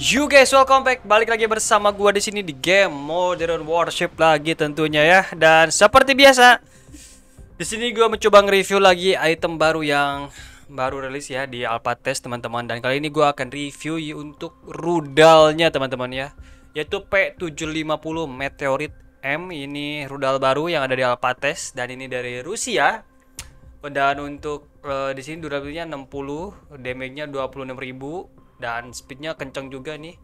You guys, welcome back. Balik lagi bersama gua di sini di game Modern Warship lagi tentunya ya. Dan seperti biasa, di sini gua mencoba nge-review lagi item baru yang baru rilis ya di alpha test teman-teman. Dan kali ini gua akan review untuk rudalnya teman-teman ya, yaitu P750 Meteorit M. Ini rudal baru yang ada di alpha test dan ini dari Rusia. Dan untuk uh, di sini durability-nya 60, damage-nya 26.000 dan speednya kenceng juga nih.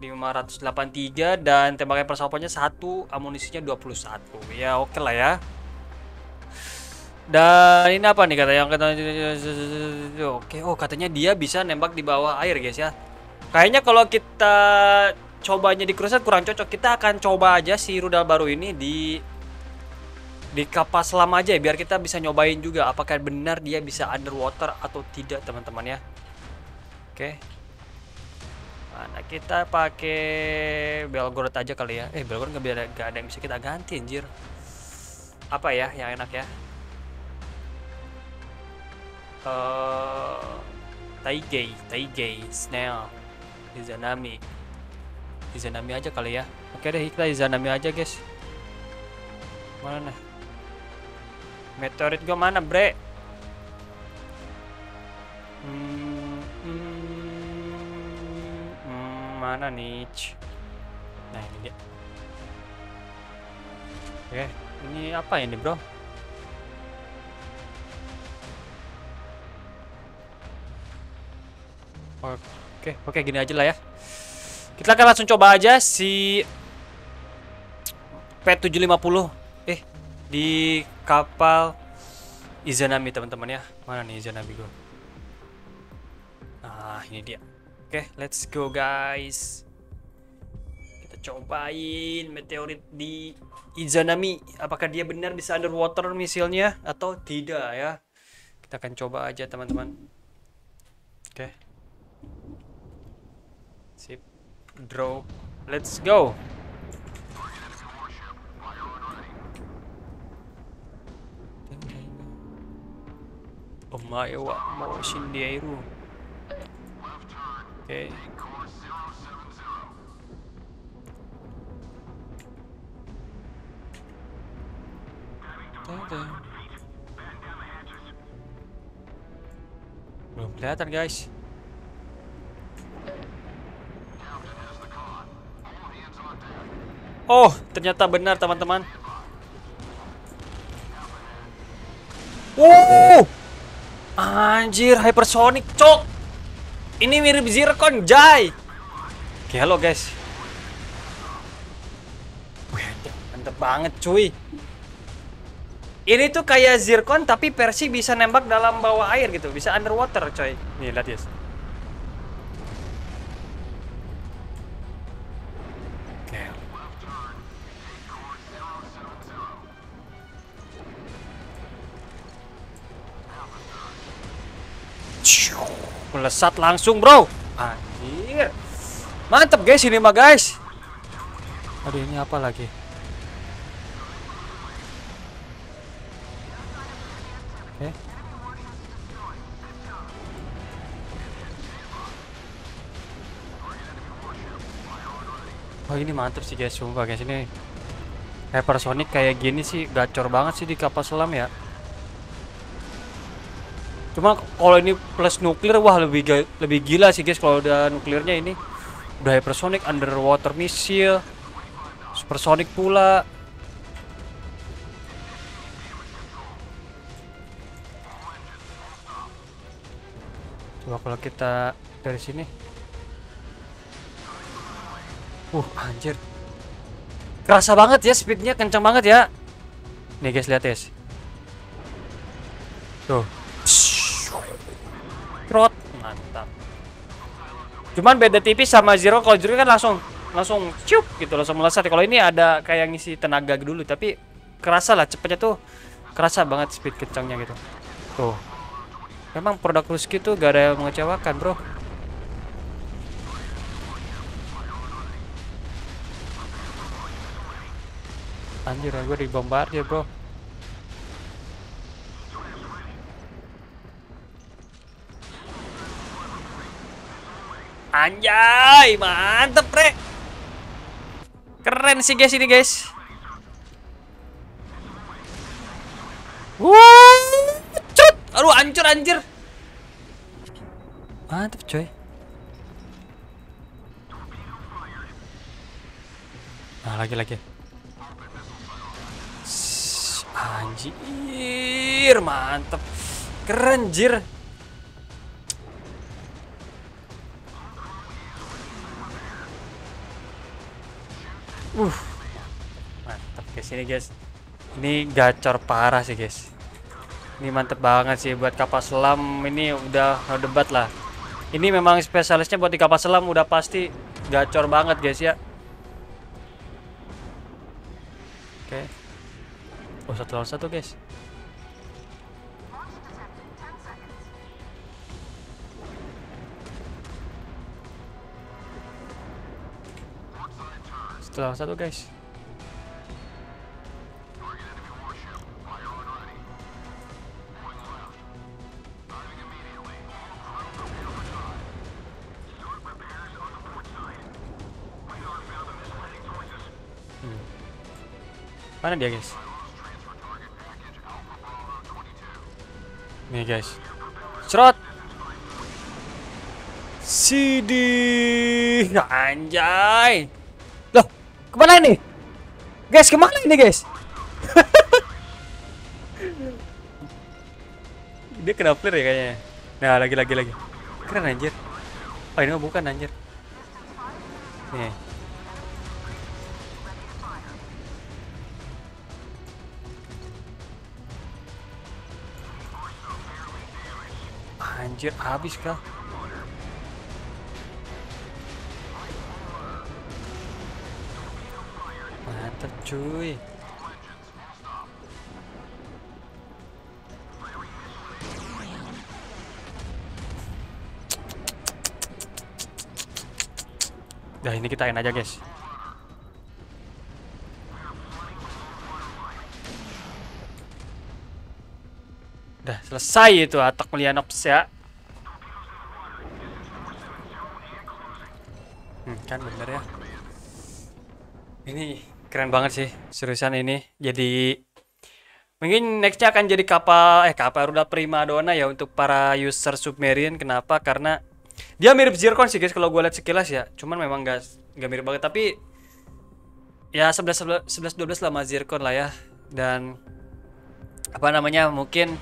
583 dan tembakan persawapannya satu amunisinya 21 ya oke okay lah ya. Dan ini apa nih kata yang kata oke oh katanya dia bisa nembak di bawah air guys ya. Kayaknya kalau kita cobanya di cruiser kurang cocok. Kita akan coba aja si rudal baru ini di di kapal selam aja ya, biar kita bisa nyobain juga apakah benar dia bisa underwater atau tidak teman-teman ya. Oke Mana kita pakai Belgorod aja kali ya. Eh Belgorod nggak ada nggak ada yang bisa kita ganti anjir. Apa ya yang enak ya? Uh, Taigei, Taigei, Snail, Izanami. Izanami aja kali ya. Oke deh kita Izanami aja guys. Mana nih? Meteorit gua mana bre? Mana nih? Nah ini dia. Oke, ini apa ini bro? Oke, oke gini aja lah ya. Kita akan langsung coba aja si P750 eh di kapal Izanami teman-teman ya. Mana nih Izanami gue? Nah, ini dia. Oke, let's go guys. Kita cobain meteorit di Izanami. Apakah dia benar bisa underwater misilnya atau tidak ya? Kita akan coba aja teman-teman. Oke. Sip. Draw. Let's go. Omae wa mau shindeiru. Oke. Belum kelihatan guys. Oh, ternyata benar teman-teman. Wow! Anjir, hypersonic, cok. Ini mirip Zircon, Jai. Oke, halo guys. Mantep banget, cuy. Ini tuh kayak Zircon tapi versi bisa nembak dalam bawah air gitu, bisa underwater, coy. Nih, lihat ya. Melesat langsung, bro. Anjir. Mantep guys ini mah, guys. Aduh, ini apa lagi? Oke. Oh, ini mantep sih guys, sumpah guys ini. Hypersonic kayak gini sih gacor banget sih di kapal selam ya. Cuma kalau ini plus nuklir wah lebih lebih gila sih guys kalau udah nuklirnya ini. Udah hypersonic, underwater missile, supersonic pula. Coba kalau kita dari sini. Uh, anjir. Kerasa banget ya speednya kencang banget ya. Nih guys lihat guys. Cuman beda tipis sama Zero kalau Zero kan langsung langsung cup gitu langsung melesat. Kalau ini ada kayak ngisi tenaga dulu tapi kerasa lah cepetnya tuh kerasa banget speed kencangnya gitu. Tuh. Memang produk Ruski tuh gak ada yang mengecewakan, Bro. Anjir, gue dibombardir, Bro. Anjay, mantep, Re. Keren sih guys ini, guys. Wuh. Aduh, hancur anjir. Mantep, coy. Nah, lagi lagi. Anjir, mantep. Keren, jir. Uh. Mantap guys ini guys. Ini gacor parah sih guys. Ini mantep banget sih buat kapal selam ini udah no debat lah. Ini memang spesialisnya buat di kapal selam udah pasti gacor banget guys ya. Oke. Oh satu lawan satu guys. Lawan satu guys. Hmm. Mana dia guys? Nih guys. Cerot. Sidi. Anjay. Ke mana ini? Guys, ke mana ini guys? Dia kena flare ya kayaknya. Nah, lagi lagi lagi. Keren anjir. Oh, ini bukan anjir. Nih. Anjir, habis kah? Mantap cuy. Dah ini kita aja guys. Dah selesai itu atak Melianops ya. Hmm, kan bener ya. Ini keren banget sih seriusan ini. Jadi mungkin nextnya akan jadi kapal eh kapal rudal prima dona ya untuk para user submarine. Kenapa? Karena dia mirip Zircon sih guys kalau gue lihat sekilas ya. Cuman memang gak gak mirip banget tapi ya 11 11 12 lah sama Zircon lah ya. Dan apa namanya mungkin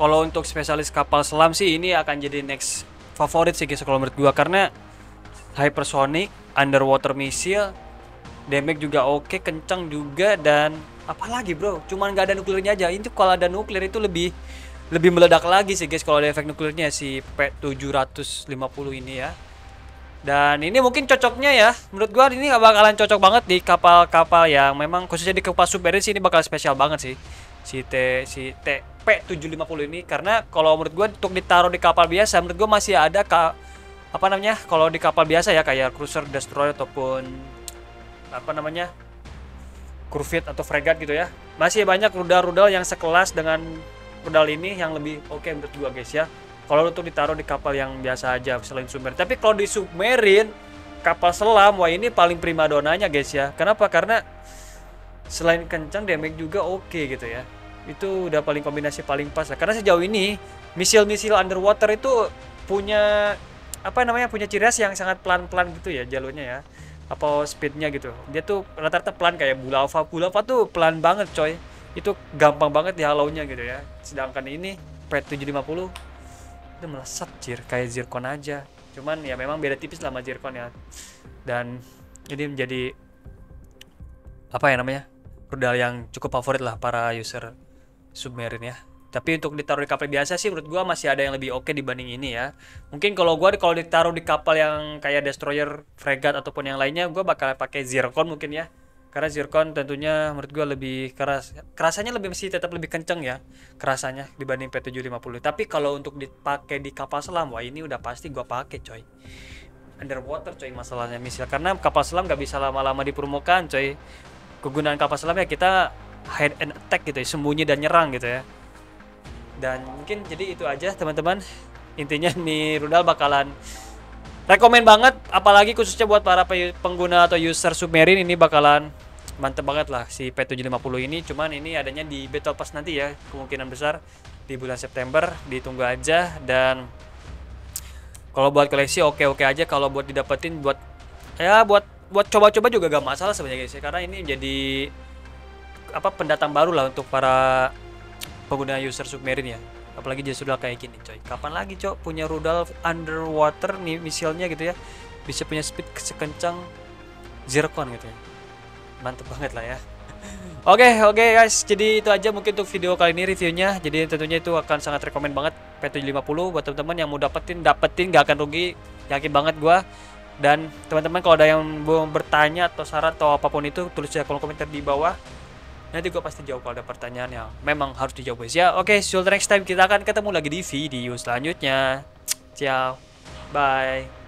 kalau untuk spesialis kapal selam sih ini akan jadi next favorit sih guys kalau menurut gua karena hypersonic, underwater missile, damage juga oke, kencang juga dan apalagi bro, cuman nggak ada nuklirnya aja. Ini kalau ada nuklir itu lebih lebih meledak lagi sih guys kalau ada efek nuklirnya si P750 ini ya. Dan ini mungkin cocoknya ya, menurut gua ini bakalan cocok banget di kapal-kapal yang memang khususnya di kapal submarine sih ini bakal spesial banget sih. Si T si T P750 ini karena kalau menurut gua untuk ditaruh di kapal biasa menurut gua masih ada ka, apa namanya? Kalau di kapal biasa ya kayak cruiser destroyer ataupun apa namanya? Corvette atau fregat gitu ya. Masih banyak rudal-rudal yang sekelas dengan rudal ini yang lebih oke okay menurut gua guys ya. Kalau untuk ditaruh di kapal yang biasa aja selain submarine. Tapi kalau di submarine kapal selam wah ini paling prima donanya guys ya. Kenapa? Karena selain kencang damage juga oke okay gitu ya. Itu udah paling kombinasi paling pas lah. Karena sejauh ini misil-misil underwater itu punya apa namanya punya ciri khas yang sangat pelan-pelan gitu ya jalurnya ya apa speednya gitu. Dia tuh rata-rata pelan kayak Bulava Bulava tuh pelan banget coy. Itu gampang banget dihalaunya gitu ya. Sedangkan ini P750 itu melesat jir. Kayak zircon aja. Cuman ya memang beda tipis lah sama zircon ya. Dan ini menjadi apa ya namanya rudal yang cukup favorit lah para user submarine ya tapi untuk ditaruh di kapal biasa sih menurut gua masih ada yang lebih oke dibanding ini ya. Mungkin kalau gua kalau ditaruh di kapal yang kayak destroyer fregat ataupun yang lainnya gua bakal pakai zircon mungkin ya. Karena zircon tentunya menurut gua lebih keras kerasanya lebih masih tetap lebih kenceng ya kerasanya dibanding P750 tapi kalau untuk dipakai di kapal selam wah ini udah pasti gua pakai coy. Underwater coy masalahnya misil. Karena kapal selam nggak bisa lama-lama di permukaan coy. Kegunaan kapal selam ya kita hide and attack gitu ya sembunyi dan nyerang gitu ya dan mungkin jadi itu aja teman-teman. Intinya nih rudal bakalan rekomen banget apalagi khususnya buat para pe- pengguna atau user Submarine ini bakalan mantep banget lah si P750 ini. Cuman ini adanya di Battle Pass nanti ya kemungkinan besar di bulan September ditunggu aja. Dan kalau buat koleksi oke oke aja. Kalau buat didapetin buat ya buat buat coba-coba juga gak masalah sebenarnya guys ya. Karena ini jadi apa pendatang baru lah untuk para pengguna user submarine ya. Apalagi dia sudah kayak gini coy. Kapan lagi coy punya rudal underwater nih misilnya gitu ya. Bisa punya speed sekencang zircon gitu ya. Mantep banget lah ya. Oke oke guys, jadi itu aja mungkin untuk video kali ini reviewnya. Jadi tentunya itu akan sangat rekomend banget P750 buat teman-teman yang mau dapetin dapetin gak akan rugi, yakin banget gua. Dan teman-teman kalau ada yang mau bertanya atau saran atau apa pun itu tulis di kolom komentar di bawah. Nanti gua pasti jawab kalau ada pertanyaan yang memang harus dijawab guys ya. Oke, see you next time kita akan ketemu lagi di video selanjutnya. Ciao. Bye.